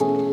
you.